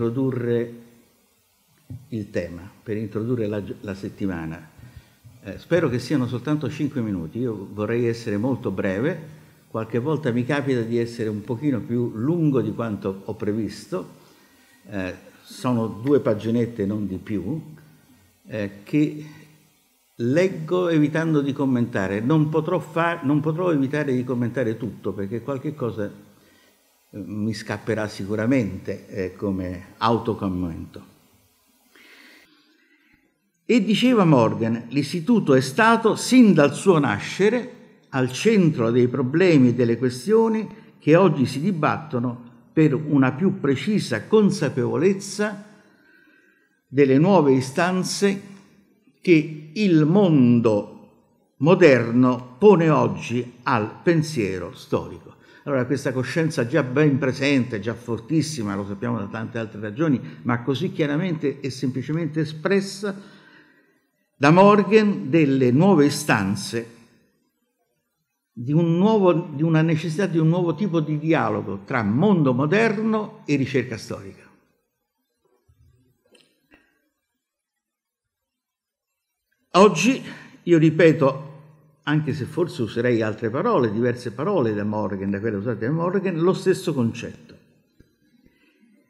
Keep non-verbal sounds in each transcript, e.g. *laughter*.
introdurre il tema, per introdurre la, la settimana. Eh, spero che siano soltanto 5 minuti, io vorrei essere molto breve, qualche volta mi capita di essere un pochino più lungo di quanto ho previsto, eh, sono due paginette, non di più, eh, che leggo evitando di commentare. Non potrò, non potrò evitare di commentare tutto perché qualche cosa mi scapperà sicuramente eh, come autocommento. E diceva Morgan, l'istituto è stato sin dal suo nascere al centro dei problemi e delle questioni che oggi si dibattono per una più precisa consapevolezza delle nuove istanze che il mondo moderno pone oggi al pensiero storico. Allora questa coscienza già ben presente, già fortissima, lo sappiamo da tante altre ragioni, ma così chiaramente e semplicemente espressa da Morgan delle nuove istanze, di, un nuovo, di una necessità di un nuovo tipo di dialogo tra mondo moderno e ricerca storica. Oggi io ripeto, anche se forse userei altre parole, diverse parole da Morgan, da quelle usate da Morgan, lo stesso concetto.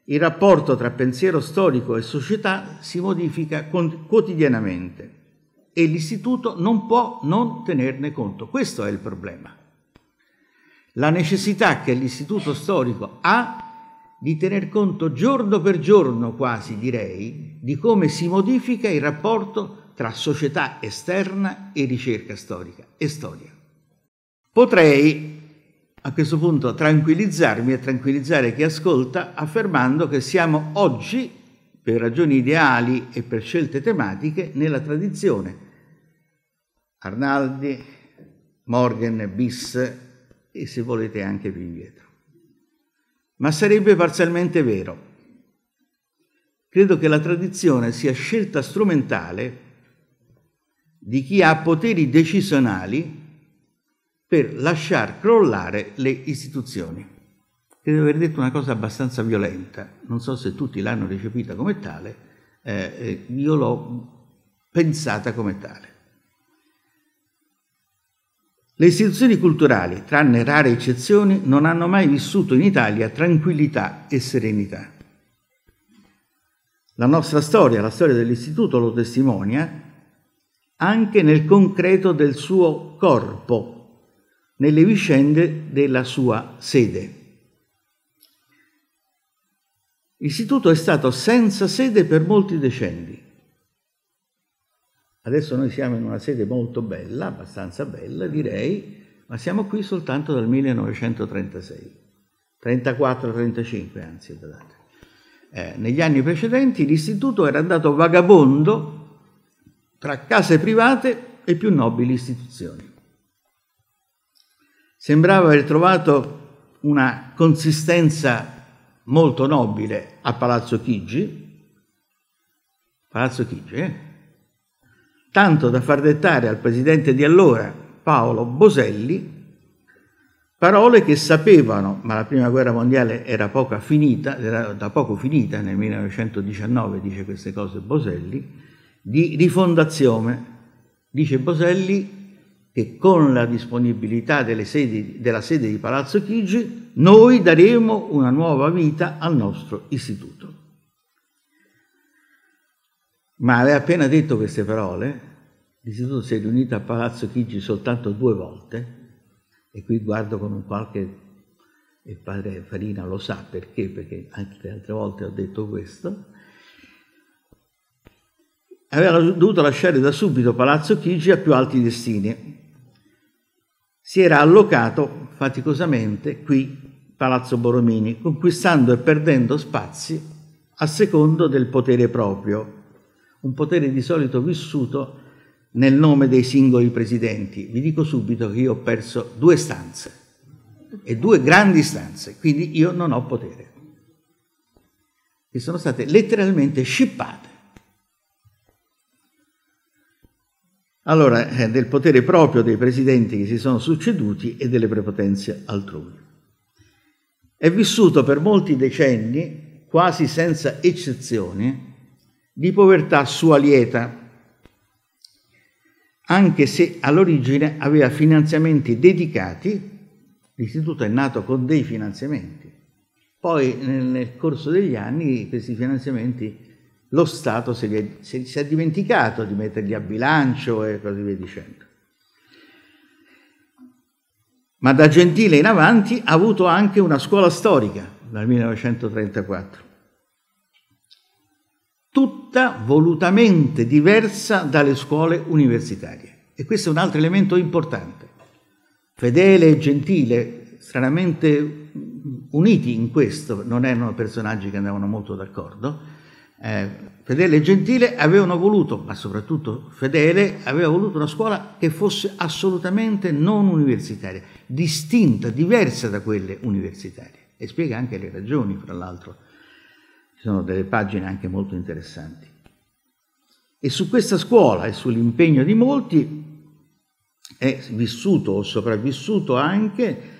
Il rapporto tra pensiero storico e società si modifica quotidianamente e l'istituto non può non tenerne conto. Questo è il problema. La necessità che l'istituto storico ha di tener conto giorno per giorno, quasi direi, di come si modifica il rapporto tra società esterna e ricerca storica e storia. Potrei a questo punto tranquillizzarmi e tranquillizzare chi ascolta affermando che siamo oggi, per ragioni ideali e per scelte tematiche, nella tradizione. Arnaldi, Morgan, Bis e se volete anche più indietro. Ma sarebbe parzialmente vero. Credo che la tradizione sia scelta strumentale di chi ha poteri decisionali per lasciar crollare le istituzioni. Credo di aver detto una cosa abbastanza violenta, non so se tutti l'hanno recepita come tale, eh, eh io l'ho pensata come tale. Le istituzioni culturali, tranne rare eccezioni, non hanno mai vissuto in Italia tranquillità e serenità. La nostra storia, la storia dell'istituto lo testimonia, anche nel concreto del suo corpo, nelle vicende della sua sede. L'istituto è stato senza sede per molti decenni. Adesso noi siamo in una sede molto bella, abbastanza bella direi, ma siamo qui soltanto dal 1936, 34-35 anzi, eh, negli anni precedenti l'istituto era andato vagabondo tra case private e più nobili istituzioni. Sembrava aver trovato una consistenza molto nobile a Palazzo Chigi, Palazzo Chigi, eh? tanto da far dettare al presidente di allora, Paolo Boselli, parole che sapevano, ma la prima guerra mondiale era, finita, era da poco finita, nel 1919 dice queste cose Boselli, di rifondazione. Dice Boselli che con la disponibilità sedi, della sede di Palazzo Chigi noi daremo una nuova vita al nostro istituto. Ma aveva appena detto queste parole, l'istituto si è riunito a Palazzo Chigi soltanto due volte, e qui guardo con un qualche, il padre Farina lo sa perché, perché anche le altre volte ho detto questo, aveva dovuto lasciare da subito Palazzo Chigi a più alti destini. Si era allocato faticosamente qui Palazzo Borromini, conquistando e perdendo spazi a secondo del potere proprio, un potere di solito vissuto nel nome dei singoli presidenti. Vi dico subito che io ho perso due stanze, e due grandi stanze, quindi io non ho potere, che sono state letteralmente scippate allora eh, del potere proprio dei presidenti che si sono succeduti e delle prepotenze altrui. È vissuto per molti decenni quasi senza eccezione, di povertà sua lieta, anche se all'origine aveva finanziamenti dedicati, l'istituto è nato con dei finanziamenti. Poi nel corso degli anni questi finanziamenti lo Stato si è, si è dimenticato di metterli a bilancio e così via dicendo. Ma da Gentile in avanti ha avuto anche una scuola storica dal 1934 tutta volutamente diversa dalle scuole universitarie. E questo è un altro elemento importante. Fedele e Gentile, stranamente uniti in questo, non erano personaggi che andavano molto d'accordo, eh, Fedele e Gentile avevano voluto, ma soprattutto Fedele, aveva voluto una scuola che fosse assolutamente non universitaria, distinta, diversa da quelle universitarie. E spiega anche le ragioni, fra l'altro, ci sono delle pagine anche molto interessanti. E su questa scuola e sull'impegno di molti è vissuto o sopravvissuto anche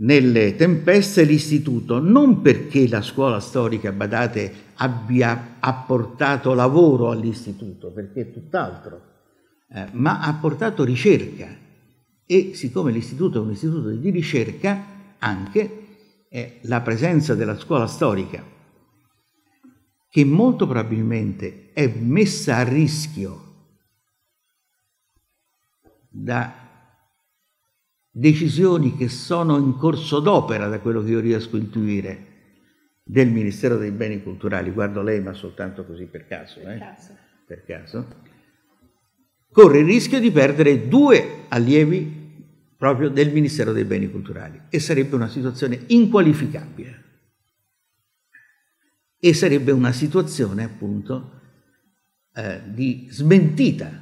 nelle tempeste l'istituto, non perché la scuola storica, badate, abbia apportato lavoro all'istituto, perché è tutt'altro, eh, ma ha portato ricerca. E siccome l'istituto è un istituto di ricerca, anche è la presenza della scuola storica, che molto probabilmente è messa a rischio da decisioni che sono in corso d'opera, da quello che io riesco a intuire, del Ministero dei Beni Culturali, guardo lei ma soltanto così per caso, per eh? caso. per caso, corre il rischio di perdere due allievi proprio del Ministero dei Beni Culturali e sarebbe una situazione inqualificabile. E sarebbe una situazione appunto eh, di smentita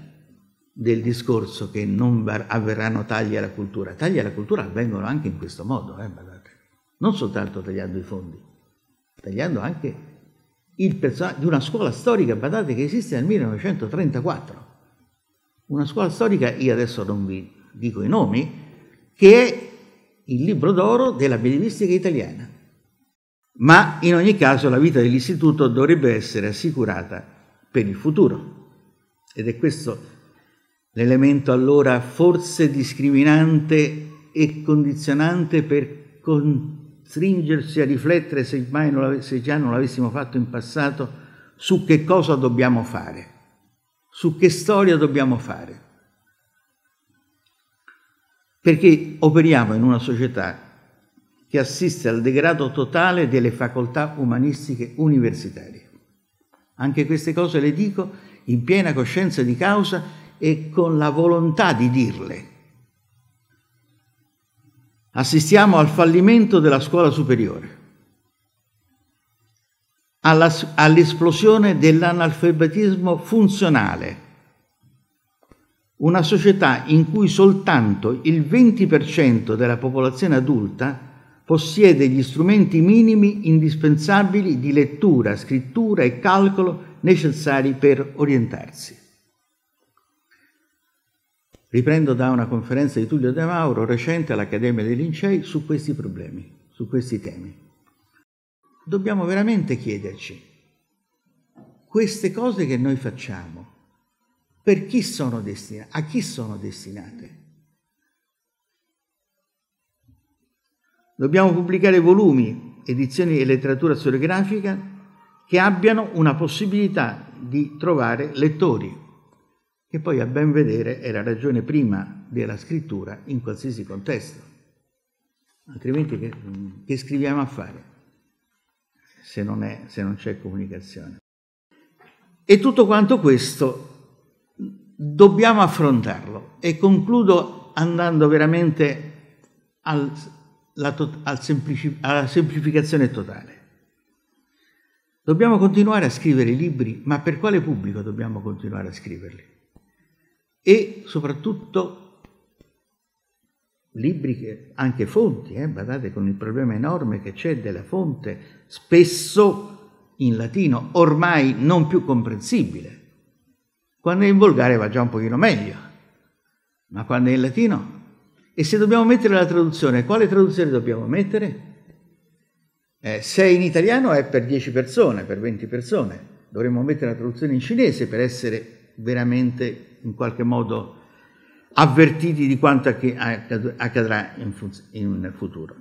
del discorso che non avverranno tagli alla cultura. Tagli alla cultura avvengono anche in questo modo, eh, non soltanto tagliando i fondi, tagliando anche il personaggio di una scuola storica, badate, che esiste nel 1934. Una scuola storica, io adesso non vi dico i nomi, che è il libro d'oro della medievistica italiana. Ma in ogni caso la vita dell'istituto dovrebbe essere assicurata per il futuro. Ed è questo l'elemento allora forse discriminante e condizionante per costringersi a riflettere, se, non se già non l'avessimo fatto in passato, su che cosa dobbiamo fare, su che storia dobbiamo fare perché operiamo in una società che assiste al degrado totale delle facoltà umanistiche universitarie. Anche queste cose le dico in piena coscienza di causa e con la volontà di dirle. Assistiamo al fallimento della scuola superiore, all'esplosione dell'analfabetismo funzionale una società in cui soltanto il 20% della popolazione adulta possiede gli strumenti minimi indispensabili di lettura, scrittura e calcolo necessari per orientarsi. Riprendo da una conferenza di Tullio De Mauro recente all'Accademia dei Lincei su questi problemi, su questi temi. Dobbiamo veramente chiederci queste cose che noi facciamo per chi sono destinate? A chi sono destinate? Dobbiamo pubblicare volumi, edizioni e letteratura storiografica che abbiano una possibilità di trovare lettori, che poi a ben vedere è la ragione prima della scrittura in qualsiasi contesto. Altrimenti che, che scriviamo a fare se non, è, se non c'è comunicazione? E tutto quanto questo dobbiamo affrontarlo e concludo andando veramente al, la, al semplici, alla semplificazione totale. Dobbiamo continuare a scrivere libri, ma per quale pubblico dobbiamo continuare a scriverli? E soprattutto libri che anche fonti, eh, badate con il problema enorme che c'è della fonte, spesso in latino, ormai non più comprensibile quando è in volgare va già un pochino meglio, ma quando è in latino? E se dobbiamo mettere la traduzione, quale traduzione dobbiamo mettere? Eh, se in italiano è per 10 persone, per 20 persone. Dovremmo mettere la traduzione in cinese per essere veramente in qualche modo avvertiti di quanto accadrà in futuro.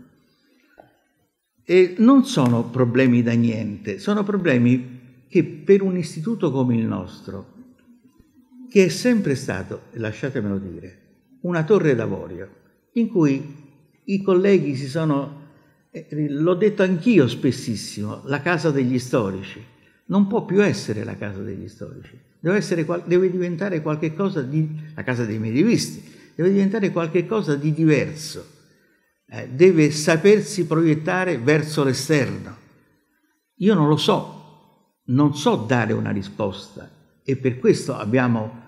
E non sono problemi da niente, sono problemi che per un istituto come il nostro, che è sempre stato, lasciatemelo dire, una torre d'avorio, in cui i colleghi si sono, eh, l'ho detto anch'io spessissimo, la casa degli storici, non può più essere la casa degli storici, deve, essere, deve diventare qualcosa di, la casa dei medievisti, deve diventare qualcosa di diverso eh, deve sapersi proiettare verso l'esterno. Io non lo so, non so dare una risposta e per questo abbiamo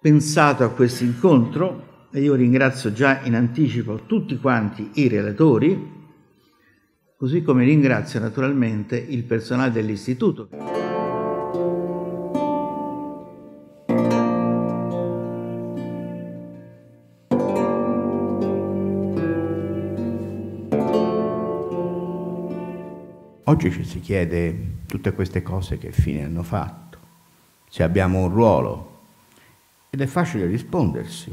pensato a questo incontro e io ringrazio già in anticipo tutti quanti i relatori, così come ringrazio naturalmente il personale dell'istituto. Oggi ci si chiede tutte queste cose che fine hanno fatto, se abbiamo un ruolo, ed è facile rispondersi.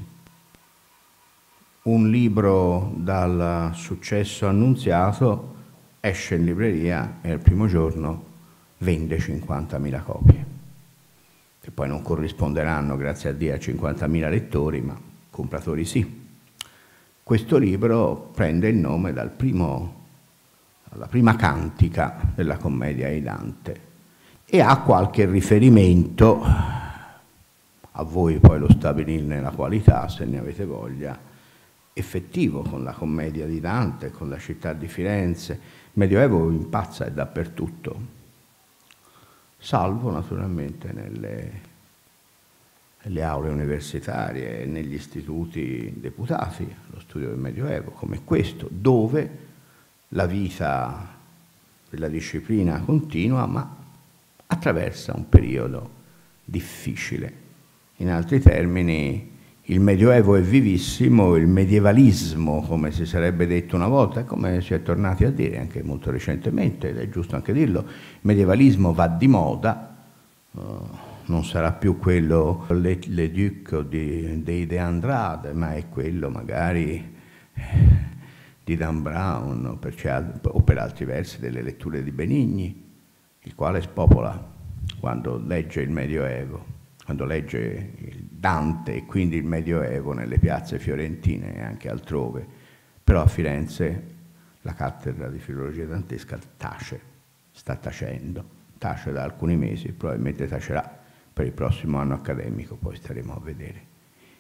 Un libro dal successo annunziato esce in libreria e al primo giorno vende 50.000 copie, che poi non corrisponderanno, grazie a Dio, a 50.000 lettori, ma compratori sì. Questo libro prende il nome dal primo la prima cantica della commedia di Dante e ha qualche riferimento, a voi poi lo stabilirne la qualità se ne avete voglia, effettivo con la commedia di Dante, con la città di Firenze. Il Medioevo impazza è dappertutto, salvo naturalmente nelle, nelle aule universitarie e negli istituti deputati, lo studio del Medioevo, come questo, dove la vita della disciplina continua, ma attraversa un periodo difficile. In altri termini, il Medioevo è vivissimo, il medievalismo, come si sarebbe detto una volta, come si è tornati a dire anche molto recentemente, ed è giusto anche dirlo, il medievalismo va di moda, uh, non sarà più quello le, le Duc di, dei De Andrade, ma è quello magari di Dan Brown o per, o per altri versi delle letture di Benigni, il quale spopola quando legge il Medioevo, quando legge Dante e quindi il Medioevo nelle piazze fiorentine e anche altrove, però a Firenze la cattedra di filologia dantesca tace, sta tacendo, tace da alcuni mesi, probabilmente tacerà per il prossimo anno accademico, poi staremo a vedere.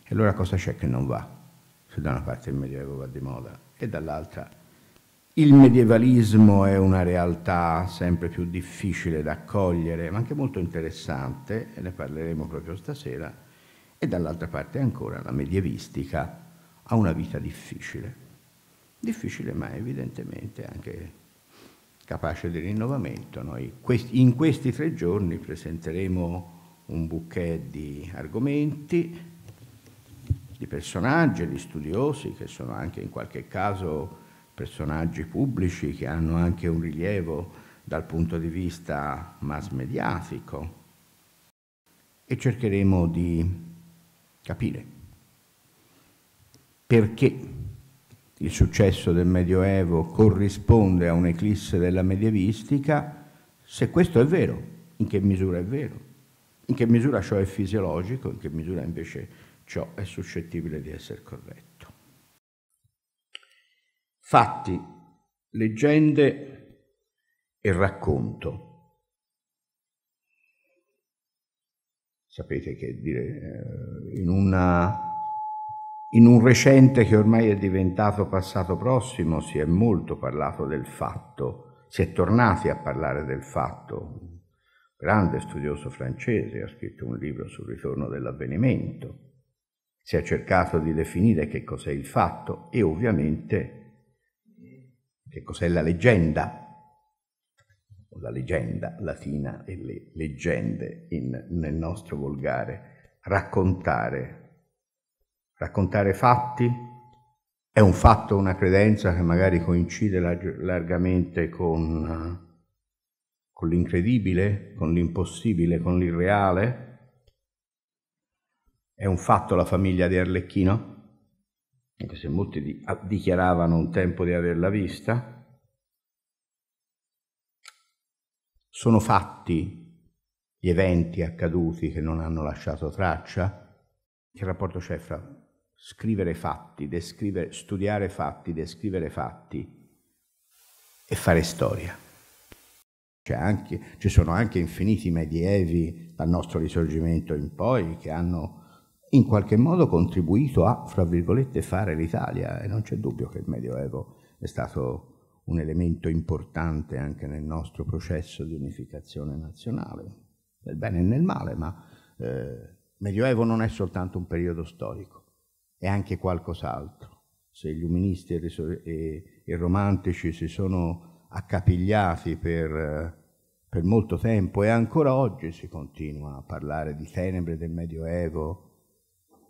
E allora cosa c'è che non va? Se da una parte il Medioevo va di moda e dall'altra il medievalismo è una realtà sempre più difficile da accogliere, ma anche molto interessante, e ne parleremo proprio stasera, e dall'altra parte ancora la medievistica ha una vita difficile. Difficile ma evidentemente anche capace di rinnovamento. Noi in questi tre giorni presenteremo un bouquet di argomenti, di personaggi, di studiosi che sono anche in qualche caso personaggi pubblici che hanno anche un rilievo dal punto di vista mass mediatico. E cercheremo di capire perché il successo del Medioevo corrisponde a un'eclisse della medievistica, se questo è vero, in che misura è vero, in che misura ciò è fisiologico, in che misura invece ciò è suscettibile di essere corretto. Fatti, leggende e racconto. Sapete che dire, eh, in, una, in un recente che ormai è diventato passato prossimo si è molto parlato del fatto, si è tornati a parlare del fatto. Un grande studioso francese ha scritto un libro sul ritorno dell'avvenimento si è cercato di definire che cos'è il fatto e ovviamente che cos'è la leggenda, la leggenda latina e le leggende in, nel nostro volgare, raccontare, raccontare fatti, È un fatto, una credenza che magari coincide largamente con, con l'incredibile, con l'impossibile, con l'irreale? È un fatto la famiglia di Arlecchino? Anche se molti dichiaravano un tempo di averla vista. Sono fatti gli eventi accaduti che non hanno lasciato traccia? Che rapporto c'è fra scrivere fatti, studiare fatti, descrivere fatti e fare storia? Anche, ci sono anche infiniti medievi dal nostro risorgimento in poi che hanno in qualche modo contribuito a, fra virgolette, fare l'Italia e non c'è dubbio che il Medioevo è stato un elemento importante anche nel nostro processo di unificazione nazionale nel bene e nel male, ma eh, Medioevo non è soltanto un periodo storico, è anche qualcos'altro. Se gli umanisti e i romantici si sono accapigliati per, per molto tempo e ancora oggi si continua a parlare di tenebre del Medioevo,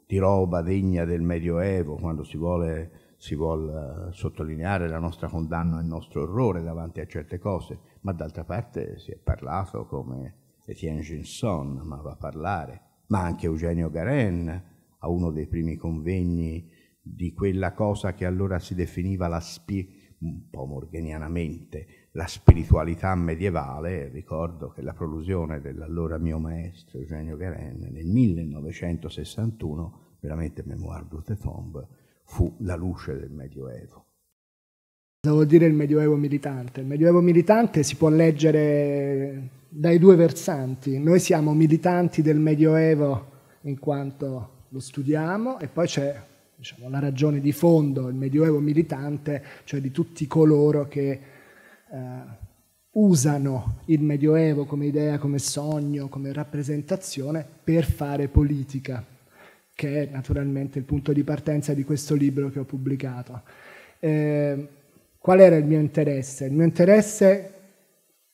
di roba degna del Medioevo, quando si vuole, si vuole sottolineare la nostra condanna e il nostro orrore davanti a certe cose, ma d'altra parte si è parlato come Etienne Ginson amava parlare, ma anche Eugenio Garen a uno dei primi convegni di quella cosa che allora si definiva la spi- un po' morganianamente la spiritualità medievale, ricordo che la prolusione dell'allora mio maestro Eugenio Garen nel 1961, veramente Memoir de Tombe, fu la luce del Medioevo. Cosa vuol dire il Medioevo militante? Il Medioevo militante si può leggere dai due versanti. Noi siamo militanti del Medioevo in quanto lo studiamo e poi c'è diciamo, la ragione di fondo, il Medioevo militante, cioè di tutti coloro che eh, usano il Medioevo come idea, come sogno, come rappresentazione per fare politica, che è naturalmente il punto di partenza di questo libro che ho pubblicato. Eh, qual era il mio interesse? Il mio interesse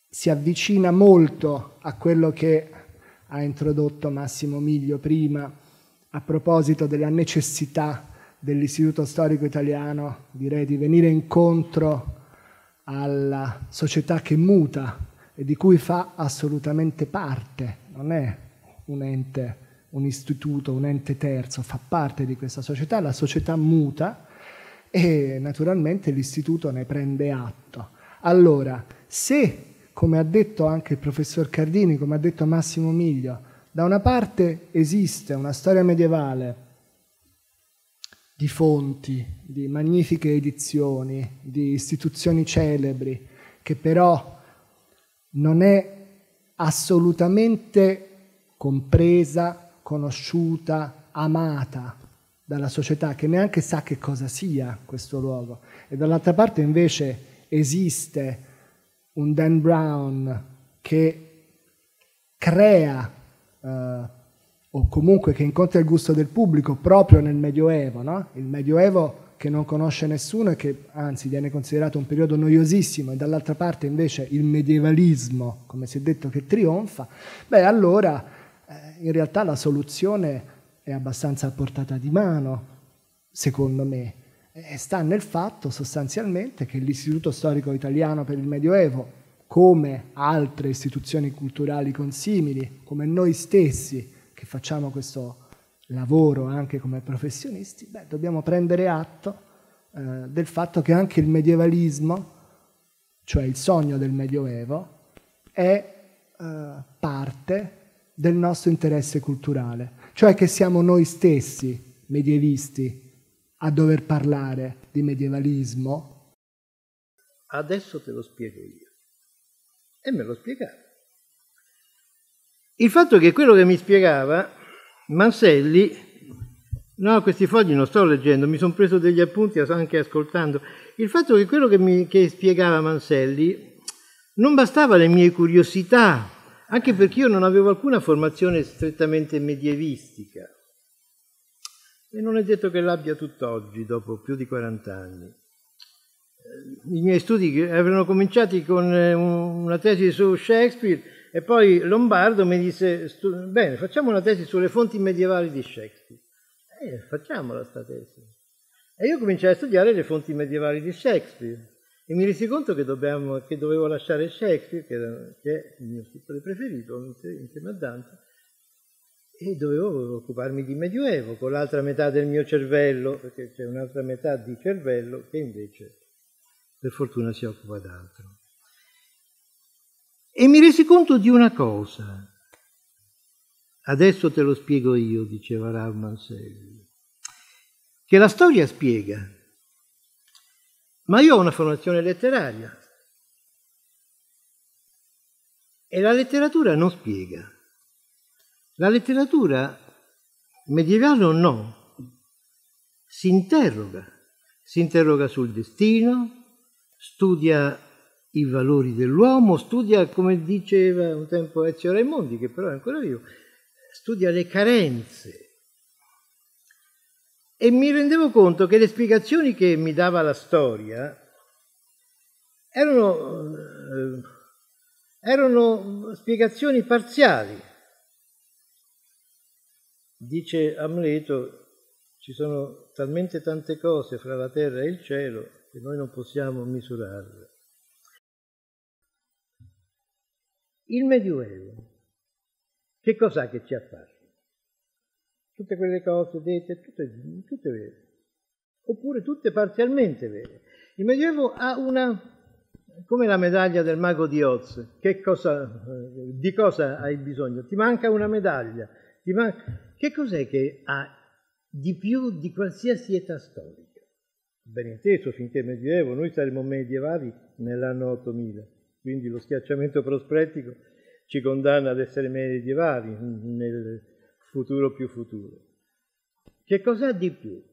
si avvicina molto a quello che ha introdotto Massimo Miglio prima a proposito della necessità dell'Istituto Storico Italiano, direi di venire incontro alla società che muta e di cui fa assolutamente parte, non è un ente, un istituto, un ente terzo, fa parte di questa società, la società muta e naturalmente l'istituto ne prende atto. Allora, se come ha detto anche il professor Cardini, come ha detto Massimo Miglio, da una parte esiste una storia medievale di fonti, di magnifiche edizioni, di istituzioni celebri, che però non è assolutamente compresa, conosciuta, amata dalla società, che neanche sa che cosa sia questo luogo. E dall'altra parte invece esiste un Dan Brown che crea eh, o comunque che incontra il gusto del pubblico proprio nel Medioevo, no? il Medioevo che non conosce nessuno e che anzi viene considerato un periodo noiosissimo e dall'altra parte invece il medievalismo, come si è detto, che trionfa, beh allora eh, in realtà la soluzione è abbastanza a portata di mano, secondo me, e sta nel fatto sostanzialmente che l'Istituto Storico Italiano per il Medioevo, come altre istituzioni culturali consimili, come noi stessi che facciamo questo lavoro anche come professionisti, beh, dobbiamo prendere atto eh, del fatto che anche il medievalismo, cioè il sogno del Medioevo, è eh, parte del nostro interesse culturale, cioè che siamo noi stessi medievisti a dover parlare di medievalismo? Adesso te lo spiego io. E me lo spiegava. Il fatto che quello che mi spiegava Manselli, no, questi fogli non sto leggendo, mi sono preso degli appunti anche ascoltando. Il fatto che quello che, mi, che spiegava Manselli non bastava le mie curiosità, anche perché io non avevo alcuna formazione strettamente medievistica. E non è detto che l'abbia tutt'oggi, dopo più di 40 anni. I miei studi erano cominciati con eh, una tesi su Shakespeare e poi Lombardo mi disse, bene, facciamo una tesi sulle fonti medievali di Shakespeare. Eh, facciamola sta tesi. E io cominciai a studiare le fonti medievali di Shakespeare e mi resi conto che, dobbiamo, che dovevo lasciare Shakespeare, che, era, che, è il mio scrittore preferito insieme a Dante, e dovevo occuparmi di Medioevo con l'altra metà del mio cervello, perché c'è un'altra metà di cervello che invece per fortuna si occupa d'altro. E mi resi conto di una cosa. Adesso te lo spiego io, diceva Rav Manselli, che la storia spiega ma io ho una formazione letteraria e la letteratura non spiega. La letteratura medievale o no si interroga, si interroga sul destino, studia i valori dell'uomo, studia, come diceva un tempo Ezio Raimondi, che però è ancora vivo, studia le carenze, e mi rendevo conto che le spiegazioni che mi dava la storia erano, eh, erano spiegazioni parziali. Dice Amleto, ci sono talmente tante cose fra la terra e il cielo che noi non possiamo misurarle. Il Medioevo, che cos'ha che ci affascina? tutte quelle cose dette, tutte, tutte vere, oppure tutte parzialmente vere. Il Medioevo ha una, come la medaglia del mago di Oz, cosa, di cosa hai bisogno? Ti manca una medaglia, manca... che cos'è che ha di più di qualsiasi età storica? Ben inteso, finché Medioevo, noi saremo medievali nell'anno 8000, quindi lo schiacciamento prospettico ci condanna ad essere medievali nel futuro più futuro. Che cos'ha di più?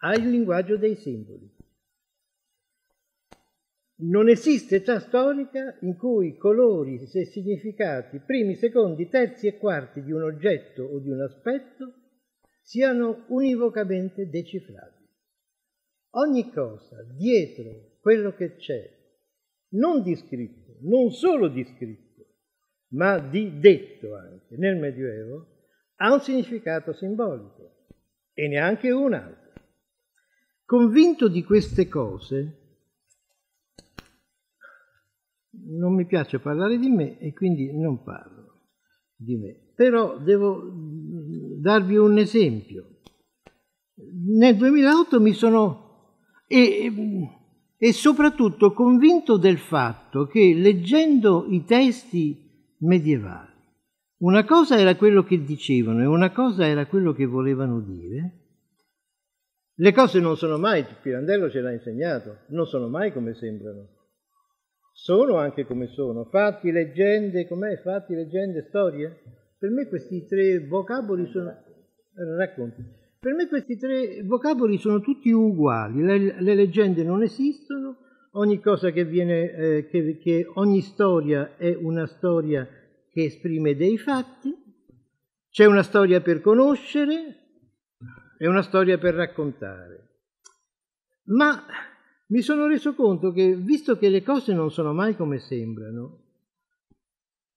Ha il linguaggio dei simboli. Non esiste età storica in cui colori e significati, primi, secondi, terzi e quarti di un oggetto o di un aspetto siano univocamente decifrabili. Ogni cosa dietro quello che c'è, non di scritto, non solo di scritto, ma di detto anche nel Medioevo, ha un significato simbolico e neanche un altro. Convinto di queste cose, non mi piace parlare di me e quindi non parlo di me, però devo darvi un esempio. Nel 2008 mi sono e, e soprattutto convinto del fatto che leggendo i testi medievali. Una cosa era quello che dicevano e una cosa era quello che volevano dire. Le cose non sono mai, Pirandello ce l'ha insegnato, non sono mai come sembrano. Sono anche come sono. Fatti, leggende, com'è? Fatti, leggende, storie? Per me questi tre vocaboli sono... Racconti. Per me questi tre vocaboli sono tutti uguali. Le, le leggende non esistono, ogni che viene, eh, che, che ogni storia è una storia che esprime dei fatti, c'è una storia per conoscere e una storia per raccontare. Ma mi sono reso conto che, visto che le cose non sono mai come sembrano,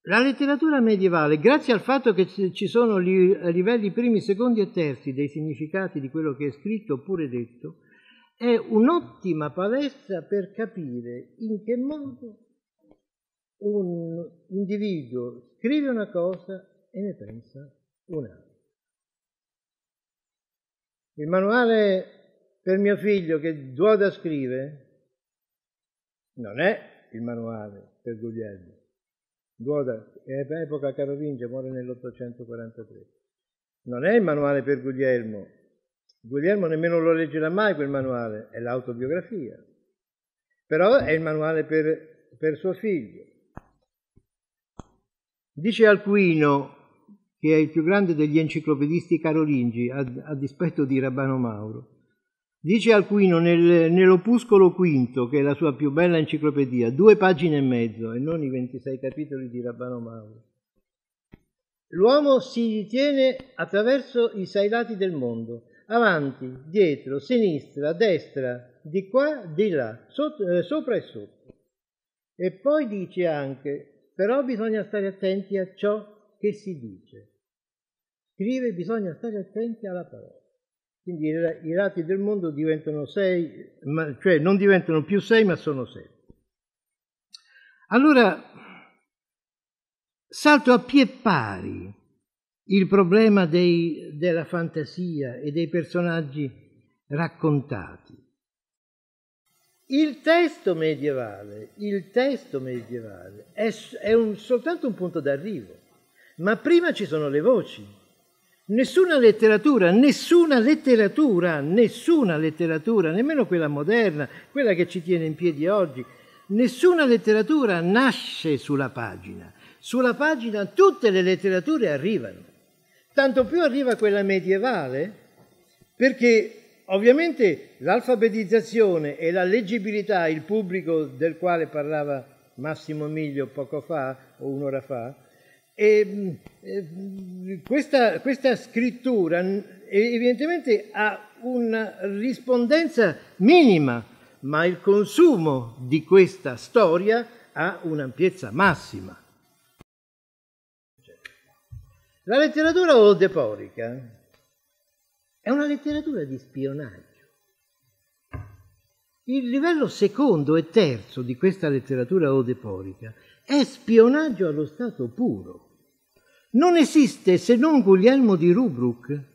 la letteratura medievale, grazie al fatto che ci sono livelli primi, secondi e terzi dei significati di quello che è scritto oppure detto, è un'ottima palestra per capire in che modo un individuo scrive una cosa e ne pensa un'altra. Il manuale per mio figlio che Duoda scrive non è il manuale per Guglielmo. Duoda è epoca carolingia, muore nell'843. Non è il manuale per Guglielmo, Guglielmo nemmeno lo leggerà mai quel manuale, è l'autobiografia. Però è il manuale per, per suo figlio. Dice Alcuino, che è il più grande degli enciclopedisti carolingi, a, a dispetto di Rabbano Mauro, dice Alcuino nel, nell'opuscolo quinto, che è la sua più bella enciclopedia, due pagine e mezzo e non i 26 capitoli di Rabbano Mauro. L'uomo si ritiene attraverso i sei lati del mondo, avanti, dietro, sinistra, destra, di qua, di là, sotto, eh, sopra e sotto. E poi dice anche, però bisogna stare attenti a ciò che si dice. Scrive, bisogna stare attenti alla parola. Quindi i lati del mondo diventano sei, cioè non diventano più sei, ma sono sei. Allora, salto a pie pari il problema dei, della fantasia e dei personaggi raccontati. Il testo medievale, il testo medievale è, è un, soltanto un punto d'arrivo, ma prima ci sono le voci. Nessuna letteratura, nessuna letteratura, nessuna letteratura, nemmeno quella moderna, quella che ci tiene in piedi oggi, nessuna letteratura nasce sulla pagina. Sulla pagina tutte le letterature arrivano. Tanto più arriva quella medievale, perché ovviamente l'alfabetizzazione e la leggibilità, il pubblico del quale parlava Massimo Miglio poco fa o un'ora fa, e, e, questa, questa scrittura evidentemente ha una rispondenza minima, ma il consumo di questa storia ha un'ampiezza massima. La letteratura oldeporica è una letteratura di spionaggio. Il livello secondo e terzo di questa letteratura odeporica è spionaggio allo stato puro. Non esiste se non Guglielmo di Rubruck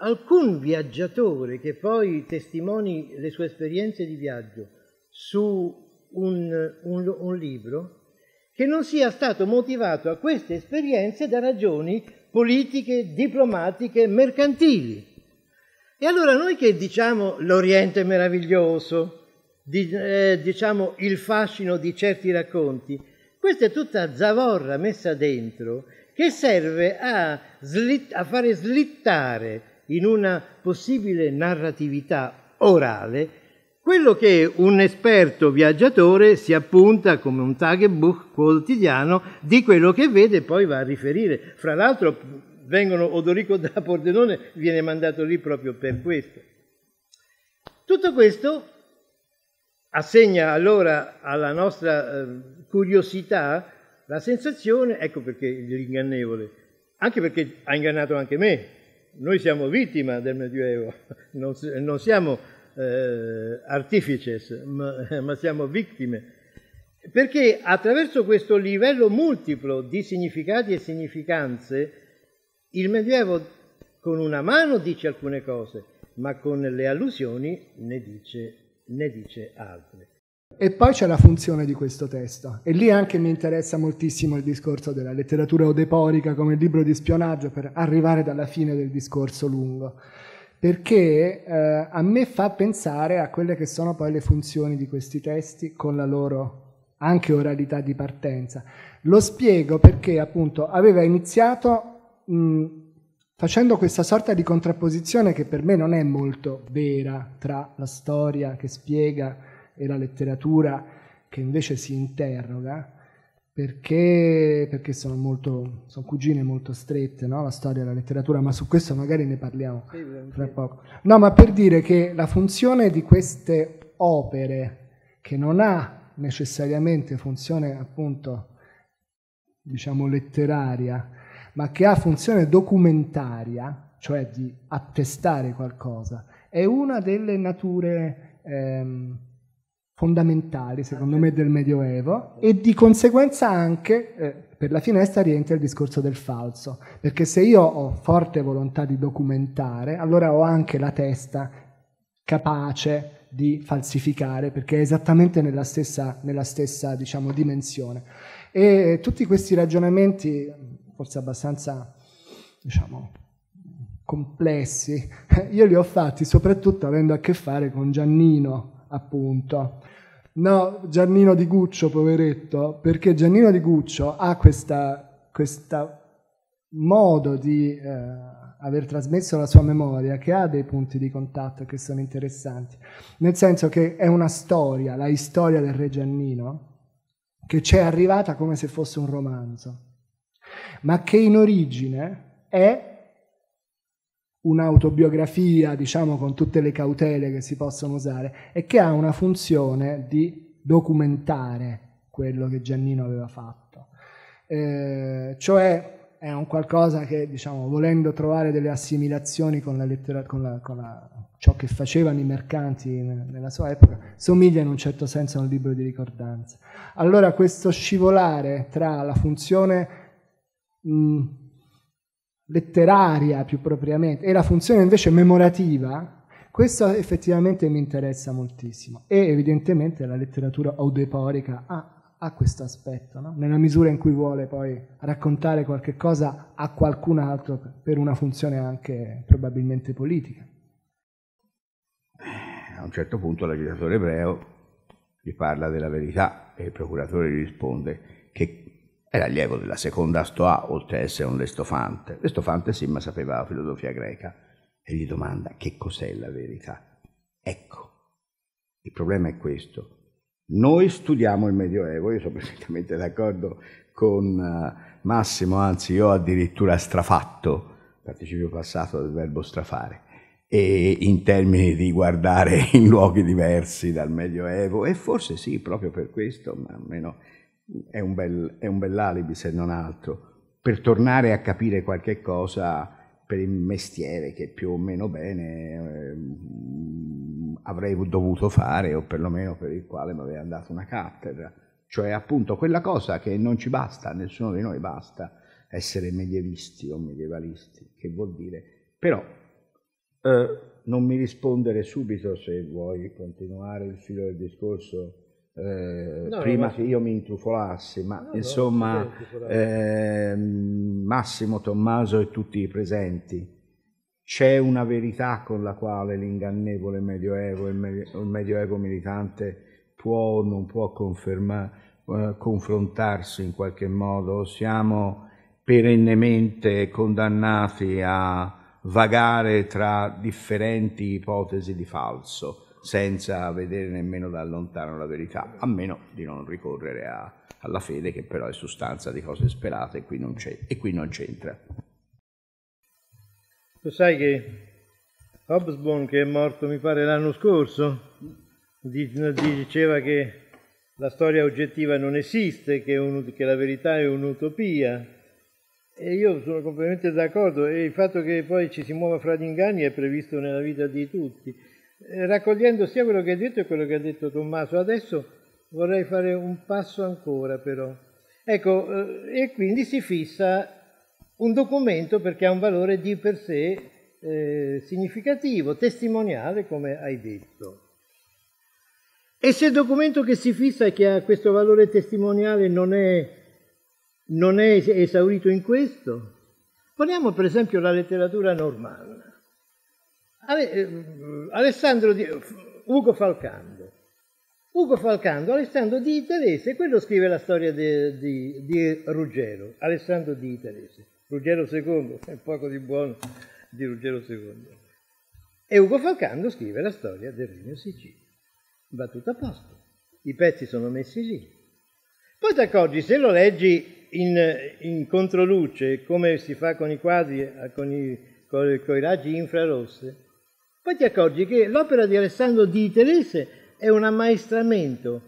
alcun viaggiatore che poi testimoni le sue esperienze di viaggio su un, un, un libro che non sia stato motivato a queste esperienze da ragioni politiche, diplomatiche, mercantili. E allora noi che diciamo l'Oriente meraviglioso, di, eh, diciamo il fascino di certi racconti, questa è tutta zavorra messa dentro che serve a, slitt- a fare slittare in una possibile narratività orale quello che un esperto viaggiatore si appunta come un Tagebuch quotidiano di quello che vede e poi va a riferire. Fra l'altro vengono Odorico da Pordenone viene mandato lì proprio per questo. Tutto questo assegna allora alla nostra eh, curiosità la sensazione, ecco perché l'ingannevole, anche perché ha ingannato anche me. Noi siamo vittima del Medioevo, *laughs* non, non siamo eh, artifices, ma, *laughs* ma siamo vittime. Perché attraverso questo livello multiplo di significati e significanze, il Medioevo con una mano dice alcune cose, ma con le allusioni ne dice, ne dice altre. E poi c'è la funzione di questo testo. E lì anche mi interessa moltissimo il discorso della letteratura odeporica come libro di spionaggio per arrivare dalla fine del discorso lungo perché eh, a me fa pensare a quelle che sono poi le funzioni di questi testi con la loro anche oralità di partenza. Lo spiego perché appunto aveva iniziato mh, facendo questa sorta di contrapposizione che per me non è molto vera tra la storia che spiega e la letteratura che invece si interroga perché, perché sono, molto, sono cugine molto strette, no? la storia e la letteratura, ma su questo magari ne parliamo sì, fra poco. No, ma per dire che la funzione di queste opere, che non ha necessariamente funzione appunto, diciamo, letteraria, ma che ha funzione documentaria, cioè di attestare qualcosa, è una delle nature... Ehm, fondamentali, secondo me, del Medioevo e di conseguenza anche eh, per la finestra rientra il discorso del falso, perché se io ho forte volontà di documentare, allora ho anche la testa capace di falsificare, perché è esattamente nella stessa, nella stessa diciamo, dimensione. E tutti questi ragionamenti, forse abbastanza, diciamo, complessi, *laughs* io li ho fatti soprattutto avendo a che fare con Giannino, appunto, No, Giannino di Guccio, poveretto, perché Giannino di Guccio ha questa modo di eh, aver trasmesso la sua memoria che ha dei punti di contatto che sono interessanti, nel senso che è una storia, la storia del re Giannino, che ci è arrivata come se fosse un romanzo, ma che in origine è un'autobiografia, diciamo con tutte le cautele che si possono usare, e che ha una funzione di documentare quello che Giannino aveva fatto. Eh, cioè è un qualcosa che, diciamo, volendo trovare delle assimilazioni con, la lettera, con, la, con la, ciò che facevano i mercanti nella sua epoca, somiglia in un certo senso a un libro di ricordanza. Allora questo scivolare tra la funzione mh, letteraria più propriamente e la funzione invece memorativa, questo effettivamente mi interessa moltissimo e evidentemente la letteratura audeporica ha ha questo aspetto, no? nella misura in cui vuole poi raccontare qualche cosa a qualcun altro per una funzione anche probabilmente politica. A un certo punto l'agitatore ebreo gli parla della verità e il procuratore gli risponde che era allievo della seconda Stoa, oltre ad essere un lestofante. Lestofante sì, ma sapeva la filosofia greca e gli domanda che cos'è la verità. Ecco, il problema è questo noi studiamo il Medioevo, io sono *laughs* perfettamente d'accordo con uh, Massimo, anzi io ho addirittura strafatto, participio passato del verbo strafare, e in termini di guardare *laughs* in luoghi diversi dal Medioevo, e forse sì, proprio per questo, ma almeno è un, bel, è un bell'alibi se non altro, per tornare a capire qualche cosa per il mestiere che più o meno bene eh, avrei dovuto fare o perlomeno per il quale mi aveva dato una cattedra. Cioè appunto quella cosa che non ci basta, nessuno di noi basta essere medievisti o medievalisti, che vuol dire. Però eh, non mi rispondere subito se vuoi continuare il filo del discorso eh, no, prima no, che io mi intrufolassi, ma no, insomma eh, Massimo, Tommaso e tutti i presenti, c'è una verità con la quale l'ingannevole Medioevo, il, Medioevo militante può o non può eh, confrontarsi in qualche modo, siamo perennemente condannati a vagare tra differenti ipotesi di falso senza vedere nemmeno da lontano la verità, a meno di non ricorrere a, alla fede che però è sostanza di cose sperate e qui non, c'entra. Tu sai che Hobsbawm, che è morto mi pare l'anno scorso, diceva che la storia oggettiva non esiste, che, un, che la verità è un'utopia. E io sono completamente d'accordo e il fatto che poi ci si muova fra gli inganni è previsto nella vita di tutti. Eh, raccogliendo sia quello che hai detto e quello che ha detto Tommaso. Adesso vorrei fare un passo ancora però. Ecco, eh, e quindi si fissa un documento perché ha un valore di per sé eh, significativo, testimoniale, come hai detto. E se il documento che si fissa e che ha questo valore testimoniale non è, non è esaurito in questo, poniamo per esempio la letteratura normanna. Eh, Alessandro di, Ugo Falcando. Ugo Falcando, Alessandro di Terese, quello scrive la storia di, di, di Ruggero, Alessandro di Terese. Ruggero II, è poco di buono di Ruggero II. E Ugo Falcando scrive la storia del Regno Sicilia. Va tutto a posto. I pezzi sono messi lì. Poi ti accorgi, se lo leggi in, in controluce, come si fa con i quadri, con i, con i raggi infrarossi, poi ti accorgi che l'opera di Alessandro di Terese è un ammaestramento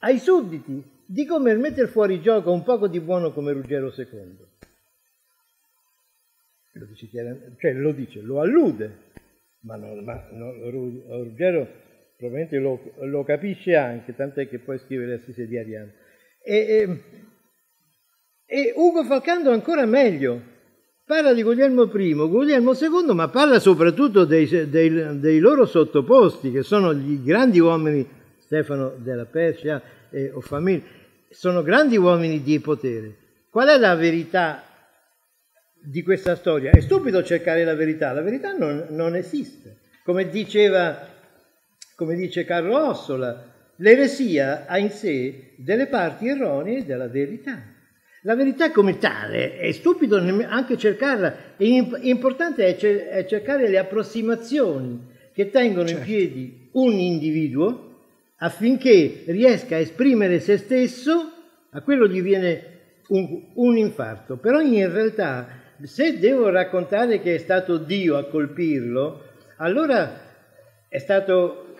ai sudditi di come mettere fuori gioco un poco di buono come Ruggero II. Lo dice, cioè lo dice, lo allude, ma, non, ma no, Ruggero probabilmente lo, lo, capisce anche, tant'è che poi scrive le assise di Ariano. E, e, e Ugo Falcando ancora meglio, Parla di Guglielmo I, Guglielmo II, ma parla soprattutto dei, dei, dei loro sottoposti, che sono gli grandi uomini, Stefano della Persia e Ofamil, sono grandi uomini di potere. Qual è la verità di questa storia? È stupido cercare la verità, la verità non, non esiste. Come diceva, come dice Carlo Ossola, l'eresia ha in sé delle parti erronee della verità. La verità come tale è stupido anche cercarla, importante è cercare le approssimazioni che tengono certo. in piedi un individuo affinché riesca a esprimere se stesso, a quello gli viene un, un infarto. Però in realtà se devo raccontare che è stato Dio a colpirlo, allora è stato,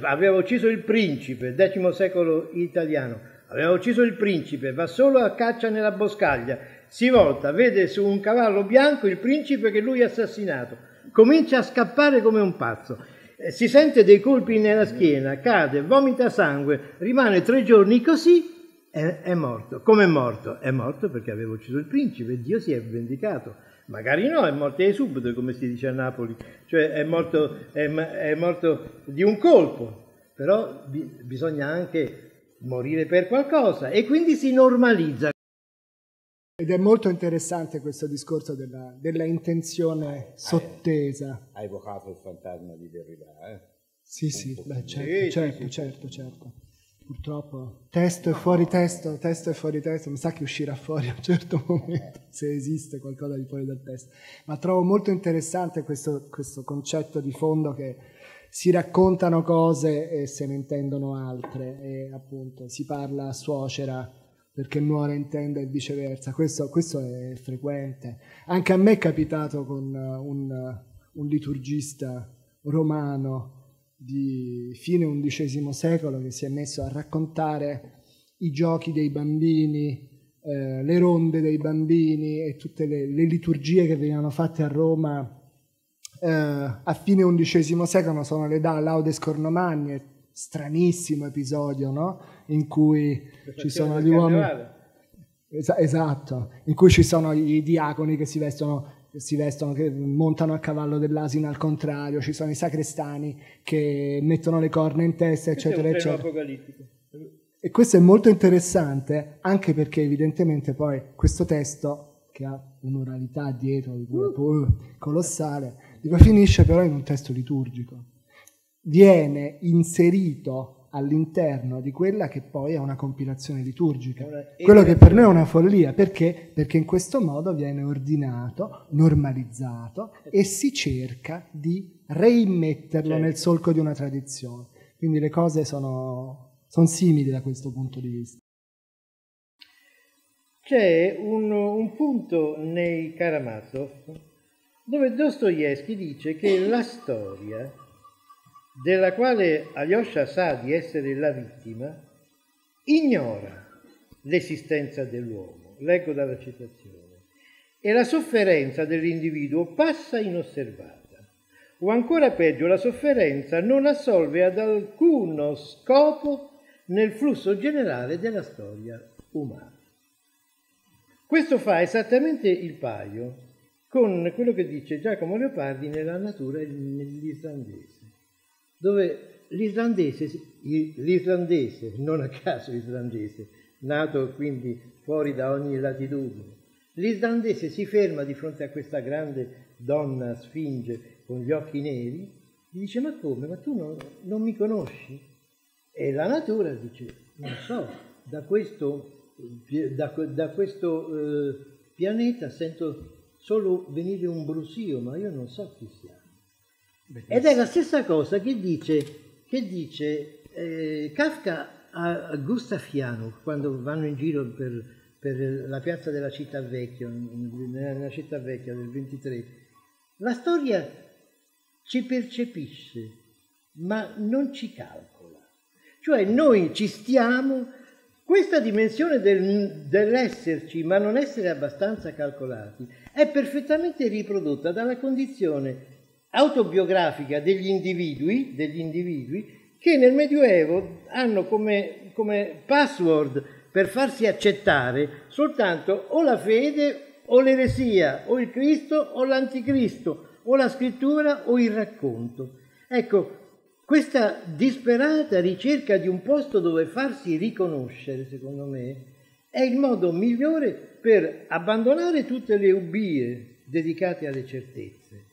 aveva ucciso il principe, X secolo italiano, Aveva ucciso il principe, va solo a caccia nella boscaglia si volta, vede su un cavallo bianco il principe che lui ha assassinato, comincia a scappare come un pazzo, eh, si sente dei colpi nella schiena, cade, vomita sangue, rimane tre giorni così è, è morto. Come è morto? È morto perché aveva ucciso il principe Dio si è vendicato. Magari no, è morto di subito, come si dice a Napoli, cioè è morto, è, è morto di un colpo, però bi- bisogna anche morire per qualcosa e quindi si normalizza. Ed è molto interessante questo discorso della, della intenzione sottesa. Ha evocato il fantasma di Derrida, eh? Sì, sì, beh, certo, certo, certo, certo. Purtroppo testo e fuori testo, testo e fuori testo, mi sa che uscirà fuori a un certo *laughs* momento, se esiste qualcosa di fuori dal testo. Ma trovo molto interessante questo, questo concetto di fondo che si raccontano cose e se ne intendono altre e appunto si parla a suocera perché nuora intende e viceversa. Questo, questo, è frequente. Anche a me è capitato con un, un liturgista romano di fine XI secolo che si è messo a raccontare i giochi dei bambini, eh, le ronde dei bambini e tutte le, le liturgie che venivano fatte a Roma eh, a fine XI secolo sono le da Laude Scornomagni, stranissimo episodio, no? In cui ci sono gli uomini... esatto, in cui ci sono i diaconi che si vestono si vestono, che montano a cavallo dell'asino al contrario, ci sono i sacrestani che mettono le corna in testa, eccetera, eccetera. E questo è molto interessante anche perché evidentemente poi questo testo, che ha un'oralità dietro di cui uh. colossale, finisce però in un testo liturgico. Viene inserito all'interno di quella che poi è una compilazione liturgica. Quello che per noi è una follia, perché? Perché in questo modo viene ordinato, normalizzato e si cerca di reimmetterlo certo. nel solco di una tradizione. Quindi le cose sono, sono simili da questo punto di vista. C'è un, un punto nei Karamazov dove Dostoevsky dice che la storia della quale Alyosha sa di essere la vittima, ignora l'esistenza dell'uomo. Leggo dalla citazione. E la sofferenza dell'individuo passa inosservata. O ancora peggio, la sofferenza non assolve ad alcuno scopo nel flusso generale della storia umana. Questo fa esattamente il paio con quello che dice Giacomo Leopardi nella natura nell'islandese dove l'islandese, l'islandese, non a caso islandese, nato quindi fuori da ogni latitudine, l'islandese si ferma di fronte a questa grande donna sfinge con gli occhi neri, gli dice ma come, ma tu non, non mi conosci? E la natura dice, non so, da questo, da, da questo eh, pianeta sento solo venire un brusio, ma io non so chi sia. Ed è la stessa cosa che dice, che dice eh, Kafka a, Januk quando vanno in giro per, per la piazza della città vecchia, nella città vecchia del 23. La storia ci percepisce, ma non ci calcola. Cioè noi ci stiamo, questa dimensione del, dell'esserci, ma non essere abbastanza calcolati, è perfettamente riprodotta dalla condizione autobiografica degli individui, degli individui che nel Medioevo hanno come, come password per farsi accettare soltanto o la fede o l'eresia, o il Cristo o l'anticristo, o la scrittura o il racconto. Ecco, questa disperata ricerca di un posto dove farsi riconoscere, secondo me, è il modo migliore per abbandonare tutte le ubbie dedicate alle certezze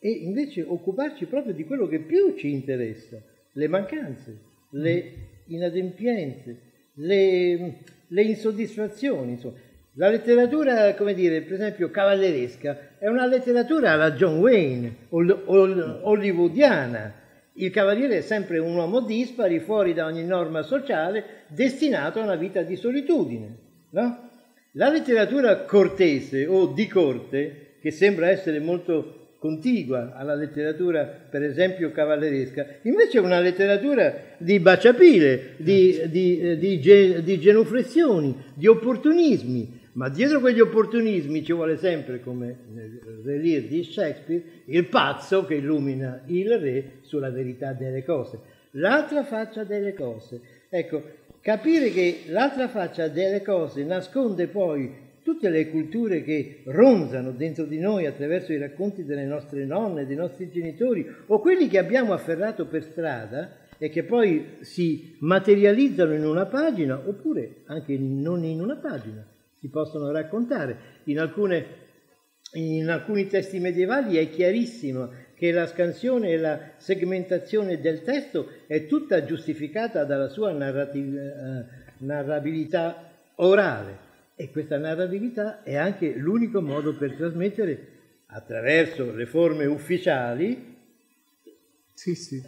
e invece occuparci proprio di quello che più ci interessa, le mancanze, le inadempienze, le, le insoddisfazioni. Insomma. La letteratura, come dire, per esempio cavalleresca, è una letteratura alla John Wayne, hollywoodiana. Il cavaliere è sempre un uomo dispari, fuori da ogni norma sociale, destinato a una vita di solitudine. No? La letteratura cortese o di corte, che sembra essere molto contigua alla letteratura, per esempio, cavalleresca, invece è una letteratura di baciapile, di, di, di, di genuflessioni, di opportunismi, ma dietro quegli opportunismi ci vuole sempre, come nel Relire di Shakespeare, il pazzo che illumina il re sulla verità delle cose. L'altra faccia delle cose. Ecco, capire che l'altra faccia delle cose nasconde poi tutte le culture che ronzano dentro di noi attraverso i racconti delle nostre nonne, dei nostri genitori o quelli che abbiamo afferrato per strada e che poi si materializzano in una pagina oppure anche non in una pagina, si possono raccontare. In, alcune, in alcuni testi medievali è chiarissimo che la scansione e la segmentazione del testo è tutta giustificata dalla sua eh, narrabilità orale e questa narratività è anche l'unico modo per trasmettere attraverso le forme ufficiali. Sì, sì.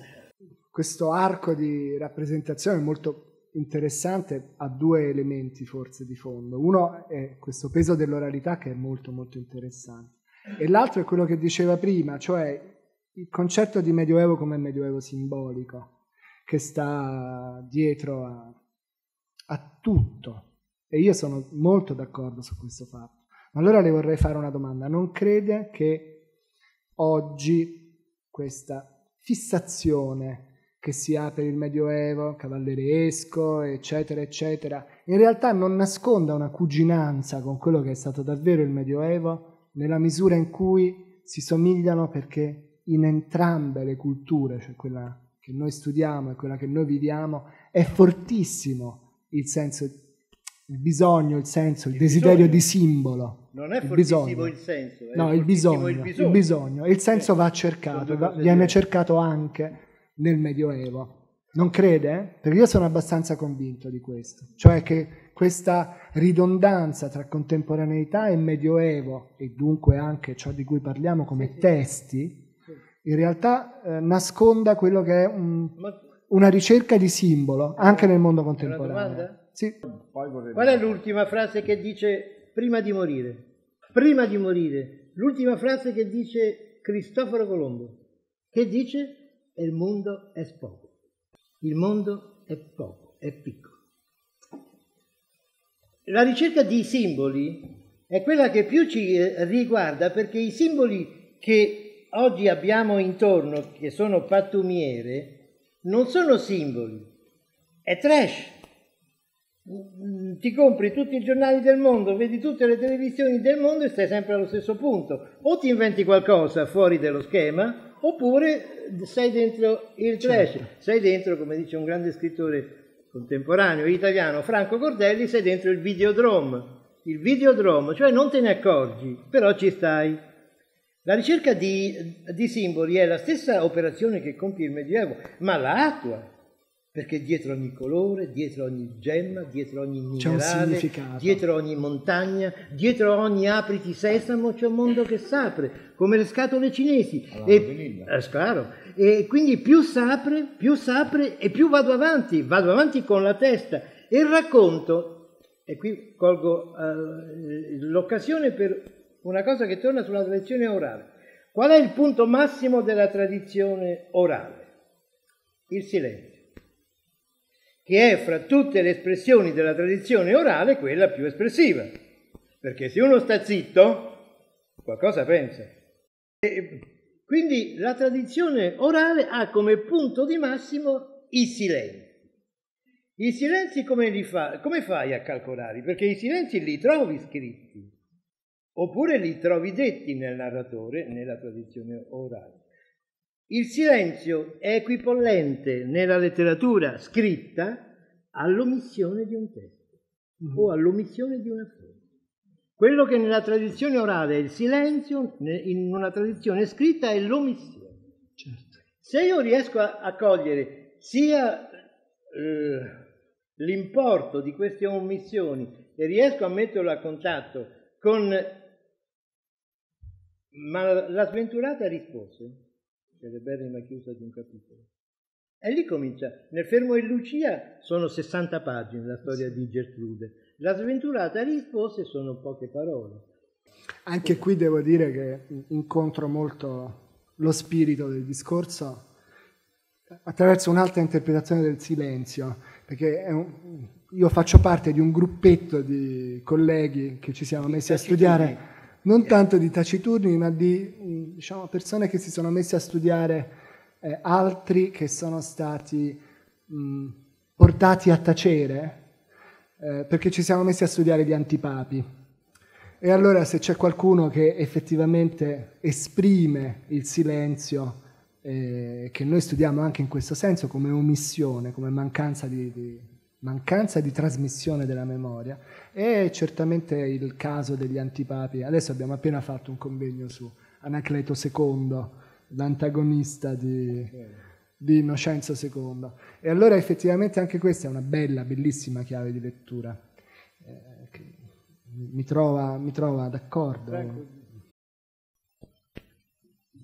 Questo arco di rappresentazione molto interessante ha due elementi forse di fondo. Uno è questo peso dell'oralità che è molto molto interessante e l'altro è quello che diceva prima, cioè il concetto di medioevo come medioevo simbolico che sta dietro a, a tutto e io sono molto d'accordo su questo fatto. Ma allora le vorrei fare una domanda. Non crede che oggi questa fissazione che si ha per il Medioevo, cavalleresco, eccetera, eccetera, in realtà non nasconda una cuginanza con quello che è stato davvero il Medioevo, nella misura in cui si somigliano perché in entrambe le culture, cioè quella che noi studiamo e quella che noi viviamo, è fortissimo il senso il bisogno, il senso, il, il desiderio bisogno. di simbolo. Non è il fortissimo il senso. no, il bisogno, il bisogno. il bisogno. Il senso va cercato, va, viene cercato anche nel Medioevo. Non crede? Perché io sono abbastanza convinto di questo. Cioè che questa ridondanza tra contemporaneità e Medioevo, e dunque anche ciò di cui parliamo come testi, in realtà eh, nasconda quello che è un, una ricerca di simbolo anche nel mondo contemporaneo. Sì. Qual è l'ultima frase che dice prima di morire? Prima di morire, l'ultima frase che dice Cristoforo Colombo, che dice il mondo è poco. Il mondo è poco, è piccolo. La ricerca di simboli è quella che più ci eh, riguarda perché i simboli che oggi abbiamo intorno, che sono pattumiere, non sono simboli, è trash. Ti compri tutti i giornali del mondo, vedi tutte le televisioni del mondo e stai sempre allo stesso punto. O ti inventi qualcosa fuori dello schema, oppure sei dentro il trash. Certo. Sei dentro, come dice un grande scrittore contemporaneo italiano, Franco Cordelli, sei dentro il videodrome. Il videodrome, cioè non te ne accorgi, però ci stai. La ricerca di, di simboli è la stessa operazione che compie il Medioevo, ma la attua perché dietro ogni colore, dietro ogni gemma, dietro ogni minerale, dietro ogni montagna, dietro ogni apriti sesamo c'è un mondo che s'apre, come le scatole cinesi. E, eh, claro. e quindi più s'apre, più s'apre e più vado avanti, vado avanti con la testa. E il racconto, e qui colgo uh, l'occasione per una cosa che torna sulla tradizione orale. Qual è il punto massimo della tradizione orale? Il silenzio che è fra tutte le espressioni della tradizione orale quella più espressiva. Perché se uno sta zitto, qualcosa pensa. E quindi la tradizione orale ha come punto di massimo i silenzi. I silenzi come li fa? Come fai a calcolarli? Perché i silenzi li trovi scritti, oppure li trovi detti nel narratore, nella tradizione orale. Il silenzio è equipollente nella letteratura scritta all'omissione di un testo mm-hmm. o all'omissione di una frase. Quello che nella tradizione orale è il silenzio, in una tradizione scritta è l'omissione. Certo. Se io riesco a, a cogliere sia eh, l'importo di queste omissioni e riesco a metterlo a contatto con ma la sventurata rispose celeberrima chiusa di un capitolo. E lì comincia. Nel Fermo e Lucia sono 60 pagine la storia di Gertrude. La sventurata rispose sono poche parole. Anche qui devo dire che incontro molto lo spirito del discorso attraverso un'altra interpretazione del silenzio, perché un, io faccio parte di un gruppetto di colleghi che ci siamo messi a studiare, non tanto di taciturni, ma di diciamo, persone che si sono messi a studiare eh, altri che sono stati mh, portati a tacere, eh, perché ci siamo messi a studiare gli antipapi. E allora se c'è qualcuno che effettivamente esprime il silenzio, eh, che noi studiamo anche in questo senso come omissione, come mancanza di, di, mancanza di trasmissione della memoria, è certamente il caso degli antipapi. Adesso abbiamo appena fatto un convegno su Anacleto II, l'antagonista di, di Innocenzo II. E allora effettivamente anche questa è una bella, bellissima chiave di lettura mi trova, mi trova d'accordo.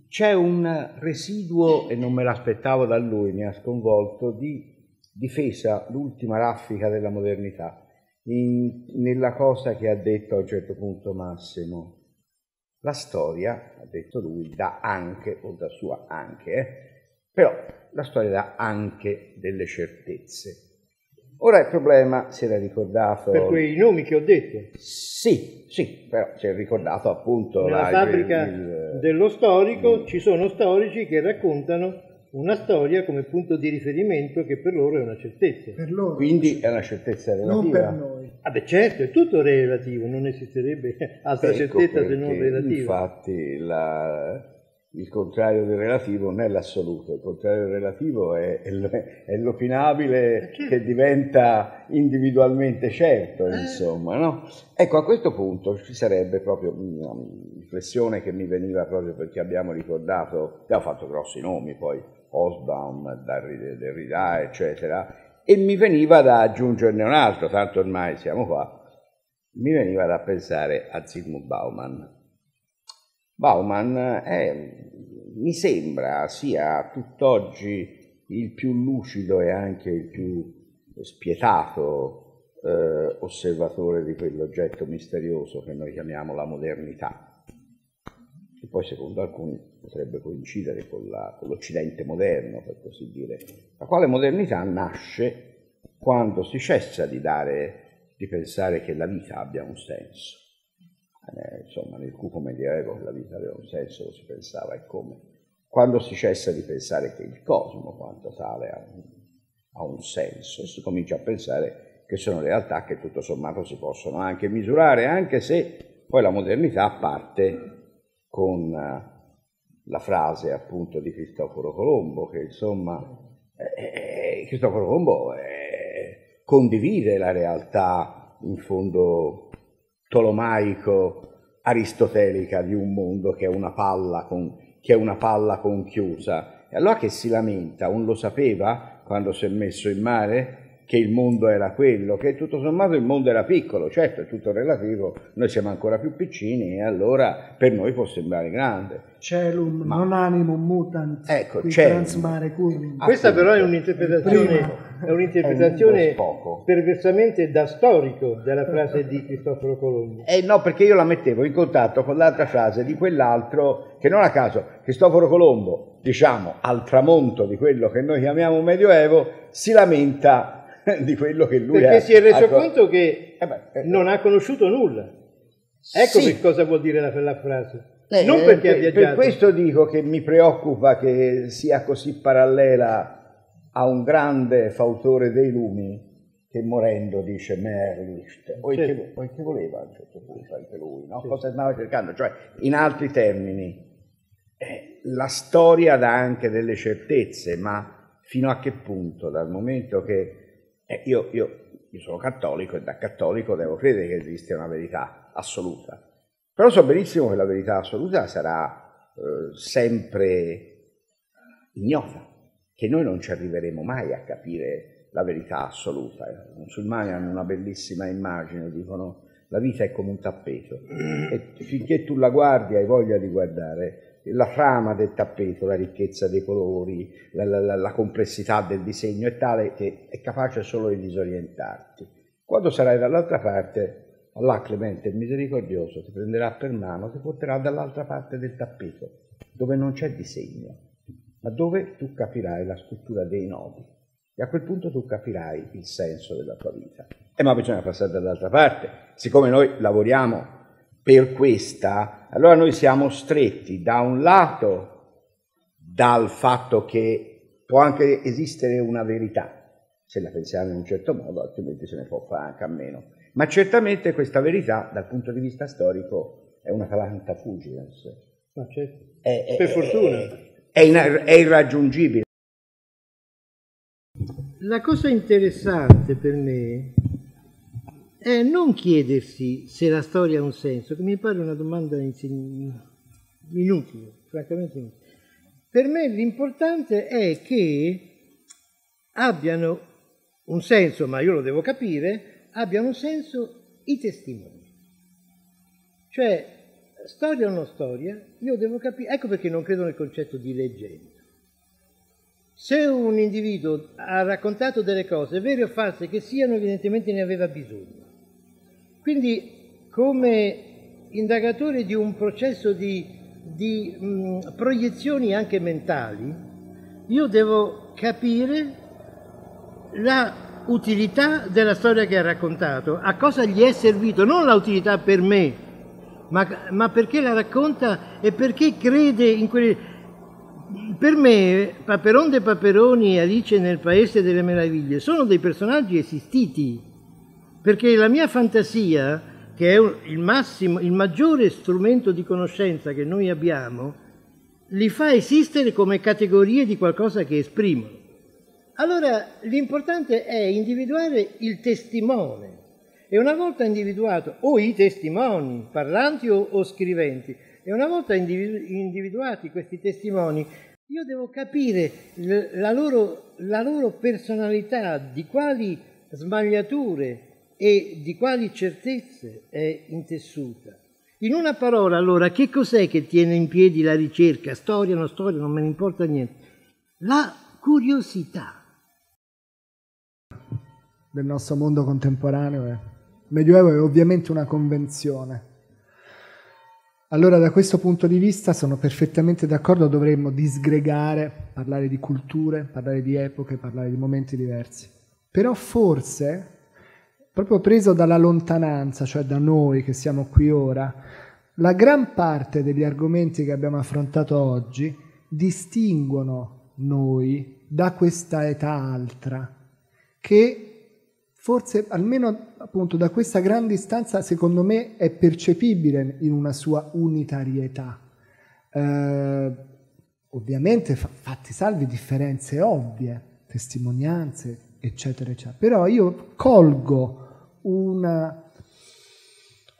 C'è un residuo, e non me l'aspettavo da lui, mi ha sconvolto, di difesa, l'ultima raffica della modernità, in, nella cosa che ha detto a un certo punto Massimo. La storia, ha detto lui, dà anche, o da sua anche, eh, però la storia dà anche delle certezze. Ora il problema si era ricordato... Per quei nomi che ho detto? Sì, sì, però si è ricordato appunto... Nella la, fabbrica il, il... dello storico mm. ci sono storici che raccontano una storia come punto di riferimento che per loro è una certezza. Loro, Quindi è una certezza relativa. Non per noi. Ah beh certo, è tutto relativo, non esisterebbe altra ecco certezza se non relativa. Infatti la il contrario del relativo non è l'assoluto, il contrario del relativo è, è l'opinabile che diventa individualmente certo, eh. insomma. No? Ecco, a questo punto ci sarebbe proprio una riflessione che mi veniva proprio perché abbiamo ricordato, abbiamo fatto grossi nomi poi, Osbaum, Derrida, eccetera, e mi veniva da aggiungerne un altro, tanto ormai siamo qua, mi veniva da pensare a Zygmunt Bauman Bauman è, mi sembra sia tutt'oggi il più lucido e anche il più spietato eh, osservatore di quell'oggetto misterioso che noi chiamiamo la modernità, che poi secondo alcuni potrebbe coincidere con, la, con l'Occidente moderno, per così dire, la quale modernità nasce quando si cessa di, dare, di pensare che la vita abbia un senso eh, insomma nel cupo medioevo la vita aveva un senso, lo si pensava e come. Quando si cessa di pensare che il cosmo, quanto tale, ha un, ha un senso, si comincia a pensare che sono realtà che tutto sommato si possono anche misurare, anche se poi la modernità parte con uh, la frase appunto di Cristoforo Colombo, che insomma eh, eh Cristoforo Colombo eh, condivide la realtà in fondo tolomaico aristotelica di un mondo che è una palla, con, che è una palla conchiusa. E allora che si lamenta? Un lo sapeva quando si è messo in mare? Che il mondo era quello, che tutto sommato il mondo era piccolo, certo è tutto relativo, noi siamo ancora più piccini e allora per noi può sembrare grande. Celum, Ma, non animum mutant, ecco, transmare curvum. Questa però è un'interpretazione, è un'interpretazione perversamente da storico della frase di Cristoforo Colombo. Eh no, perché io la mettevo in contatto con l'altra frase di quell'altro, che non a caso, Cristoforo Colombo, diciamo, al tramonto di quello che noi chiamiamo Medioevo, si lamenta *laughs* di quello che lui Perché ha... Perché si è reso ha... conto che eh beh, eh, non ha conosciuto nulla. Ecco sì. che cosa vuol dire la, la frase. Eh, non perché per, ha viaggiato. Per questo dico che mi preoccupa che sia così parallela a un grande fautore dei lumi che morendo dice Merlicht, o, certo. che, o che voleva a un certo punto anche lui, no? certo. cosa stava cercando? Cioè, in altri termini, eh, la storia dà anche delle certezze, ma fino a che punto? Dal momento che eh, io, io, io sono cattolico e da cattolico devo credere che esiste una verità assoluta. Però so benissimo che la verità assoluta sarà eh, sempre ignota, che noi non ci arriveremo mai a capire la verità assoluta. I musulmani hanno una bellissima immagine, dicono la vita è come un tappeto e finché tu la guardi hai voglia di guardare la trama del tappeto, la ricchezza dei colori, la, la, la, complessità del disegno è tale che è capace solo di disorientarti. Quando sarai dall'altra parte, Allah clemente e misericordioso ti prenderà per mano, ti porterà dall'altra parte del tappeto, dove non c'è disegno, ma dove tu capirai la struttura dei nodi. E a quel punto tu capirai il senso della tua vita. E ma bisogna passare dall'altra parte. Siccome noi lavoriamo per questa, allora noi siamo stretti da un lato dal fatto che può anche esistere una verità, se la pensiamo in un certo modo, altrimenti se ne può fare anche a meno. Ma certamente questa verità, dal punto di vista storico, è una calanta fugiens. Ma certo. È, è, Per fortuna. È, è, è irraggiungibile. La cosa interessante per me è non chiedersi se la storia ha un senso, che mi pare una domanda inutile, francamente inutile. Per me l'importante è che abbiano un senso, ma io lo devo capire, abbiano un senso i testimoni. Cioè, storia o non storia, io devo capire, ecco perché non credo nel concetto di leggenda. Se un individuo ha raccontato delle cose, vere o false che siano, evidentemente ne aveva bisogno. Quindi, come indagatore di un processo di, di mh, proiezioni anche mentali, io devo capire la utilità della storia che ha raccontato, a cosa gli è servito, non la utilità per me, ma, ma perché la racconta e perché crede in quelle... Per me, Paperon de Paperoni e Alice nel Paese delle Meraviglie sono dei personaggi esistiti, perché la mia fantasia, che è il massimo, il maggiore strumento di conoscenza che noi abbiamo, li fa esistere come categorie di qualcosa che esprimono. Allora l'importante è individuare il testimone e una volta individuato, o i testimoni, parlanti o, o scriventi, e una volta individu- individuati questi testimoni, io devo capire la loro, la loro personalità, di quali sbagliature e di quali certezze è intessuta. In una parola, allora, che cos'è che tiene in piedi la ricerca? Storia, non storia, non me ne importa niente. La curiosità del nostro mondo contemporaneo. Il Medioevo è ovviamente una convenzione. Allora da questo punto di vista sono perfettamente d'accordo, dovremmo disgregare, parlare di culture, parlare di epoche, parlare di momenti diversi. Però forse, proprio preso dalla lontananza, cioè da noi che siamo qui ora, la gran parte degli argomenti che abbiamo affrontato oggi distinguono noi da questa età altra, che forse almeno appunto da questa grande distanza secondo me è percepibile in una sua unitarietà. Eh, ovviamente fa, fatti salvi differenze ovvie, testimonianze, eccetera, eccetera. Però io colgo una,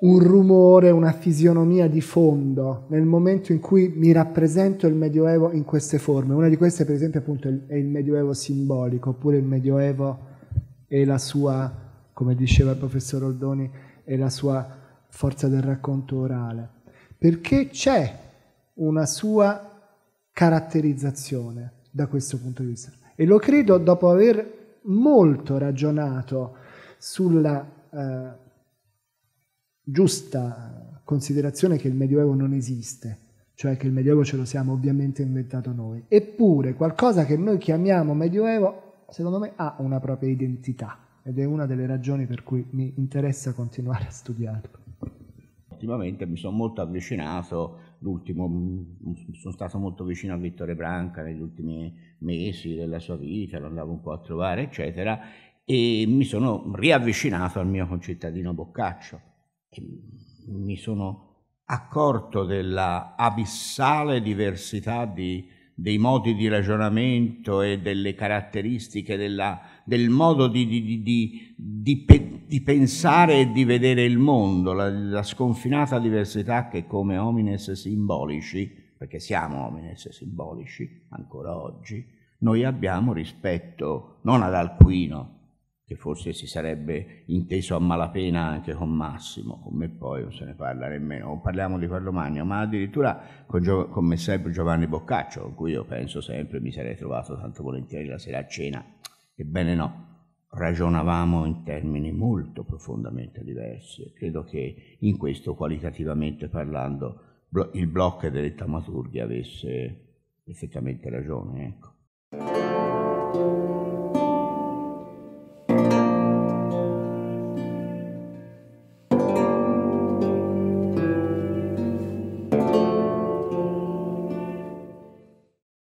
un rumore, una fisionomia di fondo nel momento in cui mi rappresento il Medioevo in queste forme. Una di queste, per esempio, appunto, è il Medioevo simbolico, oppure il Medioevo e la sua, come diceva il professor Oldoni, e la sua forza del racconto orale, perché c'è una sua caratterizzazione da questo punto di vista. E lo credo dopo aver molto ragionato sulla eh, giusta considerazione che il Medioevo non esiste, cioè che il Medioevo ce lo siamo ovviamente inventato noi. Eppure qualcosa che noi chiamiamo Medioevo secondo me ha una propria identità ed è una delle ragioni per cui mi interessa continuare a studiarlo. Ultimamente mi sono molto avvicinato, l'ultimo, sono stato molto vicino a Vittore Branca negli ultimi mesi della sua vita, lo andavo un po' a trovare, eccetera, e mi sono riavvicinato al mio concittadino Boccaccio. Mi sono accorto della abissale diversità di, dei modi di ragionamento e delle caratteristiche della, del modo di, di, di, pensare e di vedere il mondo, la, la, sconfinata diversità che come homines simbolici, perché siamo homines simbolici ancora oggi, noi abbiamo rispetto non ad Alcuino, che forse si sarebbe inteso a malapena anche con Massimo, con me poi non se ne parla nemmeno, o parliamo di Carlo Magno, ma addirittura con, Gio- con me sempre Giovanni Boccaccio, con cui io penso sempre mi sarei trovato tanto volentieri la sera a cena. Ebbene no, ragionavamo in termini molto profondamente diversi e credo che in questo qualitativamente parlando il blocco delle taumaturghi avesse effettivamente ragione. Ecco.